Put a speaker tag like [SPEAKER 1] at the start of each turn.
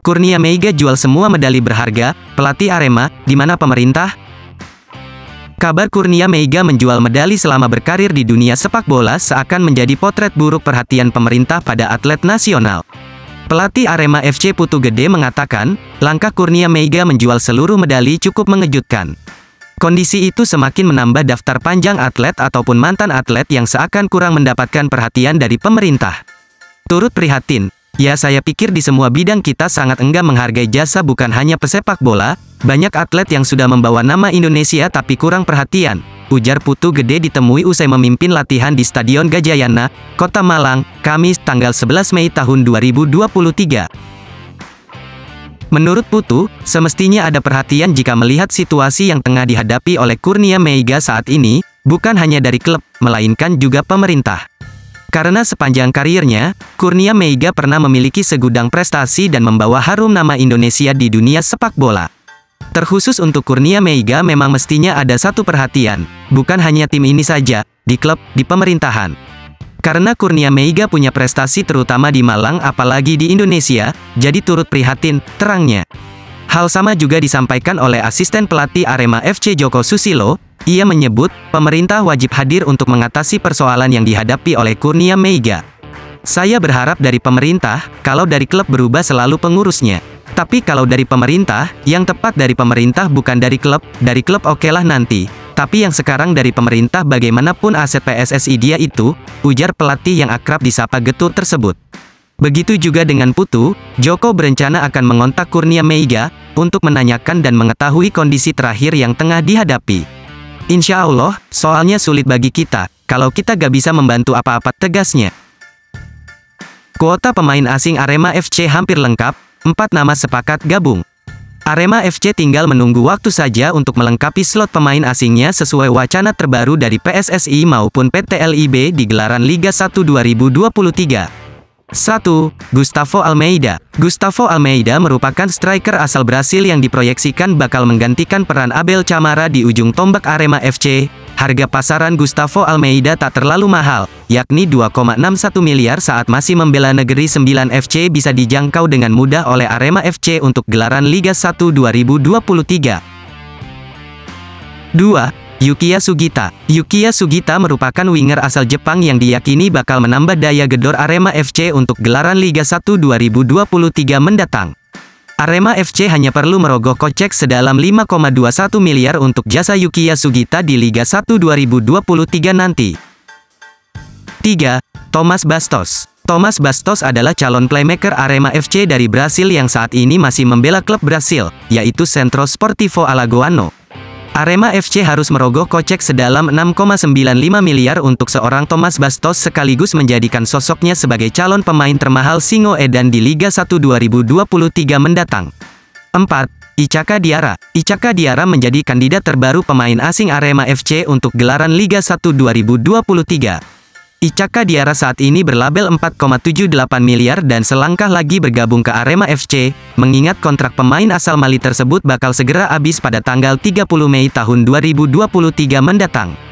[SPEAKER 1] Kurnia Meiga jual semua medali berharga, pelatih Arema, di mana pemerintah? Kabar Kurnia Meiga menjual medali selama berkarir di dunia sepak bola seakan menjadi potret buruk perhatian pemerintah pada atlet nasional. Pelatih Arema FC Putu Gede mengatakan, langkah Kurnia Meiga menjual seluruh medali cukup mengejutkan. Kondisi itu semakin menambah daftar panjang atlet ataupun mantan atlet yang seakan kurang mendapatkan perhatian dari pemerintah. Turut prihatin, Ya saya pikir di semua bidang kita sangat enggak menghargai jasa bukan hanya pesepak bola, banyak atlet yang sudah membawa nama Indonesia tapi kurang perhatian. Ujar Putu Gede ditemui usai memimpin latihan di Stadion Gajayana, Kota Malang, Kamis tanggal 11 Mei tahun 2023. Menurut Putu, semestinya ada perhatian jika melihat situasi yang tengah dihadapi oleh Kurnia Meiga saat ini, bukan hanya dari klub, melainkan juga pemerintah. Karena sepanjang karirnya, Kurnia Meiga pernah memiliki segudang prestasi dan membawa harum nama Indonesia di dunia sepak bola. Terkhusus untuk Kurnia Meiga memang mestinya ada satu perhatian, bukan hanya tim ini saja, di klub, di pemerintahan. Karena Kurnia Meiga punya prestasi terutama di Malang apalagi di Indonesia, jadi turut prihatin, terangnya. Hal sama juga disampaikan oleh asisten pelatih Arema FC Joko Susilo, ia menyebut, pemerintah wajib hadir untuk mengatasi persoalan yang dihadapi oleh Kurnia Meiga. Saya berharap dari pemerintah, kalau dari klub berubah selalu pengurusnya. Tapi kalau dari pemerintah, yang tepat dari pemerintah bukan dari klub, dari klub okelah nanti. Tapi yang sekarang dari pemerintah bagaimanapun aset PSSI dia itu, ujar pelatih yang akrab disapa Getut tersebut. Begitu juga dengan Putu, Joko berencana akan mengontak Kurnia Meiga, untuk menanyakan dan mengetahui kondisi terakhir yang tengah dihadapi. Insya Allah, soalnya sulit bagi kita, kalau kita gak bisa membantu apa-apa, tegasnya. Kuota pemain asing Arema FC hampir lengkap, empat nama sepakat gabung. Arema FC tinggal menunggu waktu saja untuk melengkapi slot pemain asingnya sesuai wacana terbaru dari PSSI maupun PT LIB di gelaran Liga 1 2023. 1. Gustavo Almeida Gustavo Almeida merupakan striker asal Brasil yang diproyeksikan bakal menggantikan peran Abel Camara di ujung tombak Arema FC. Harga pasaran Gustavo Almeida tak terlalu mahal, yakni 2,61 miliar saat masih membela negeri 9 FC bisa dijangkau dengan mudah oleh Arema FC untuk gelaran Liga 1 2023. 2. Yukiya Sugita Yukiya Sugita merupakan winger asal Jepang yang diyakini bakal menambah daya gedor Arema FC untuk gelaran Liga 1 2023 mendatang. Arema FC hanya perlu merogoh kocek sedalam 5,21 miliar untuk jasa Yukiya Sugita di Liga 1 2023 nanti. 3. Thomas Bastos Thomas Bastos adalah calon playmaker Arema FC dari Brasil yang saat ini masih membela klub Brasil, yaitu Centro Sportivo Alagoano. Arema FC harus merogoh kocek sedalam 6,95 miliar untuk seorang Thomas Bastos sekaligus menjadikan sosoknya sebagai calon pemain termahal Singo Edan di Liga 1 2023 mendatang. 4. Icaka Diara Icaka Diara menjadi kandidat terbaru pemain asing Arema FC untuk gelaran Liga 1 2023. Icaka Diara saat ini berlabel 4,78 miliar dan selangkah lagi bergabung ke Arema FC, mengingat kontrak pemain asal Mali tersebut bakal segera habis pada tanggal 30 Mei tahun 2023 mendatang.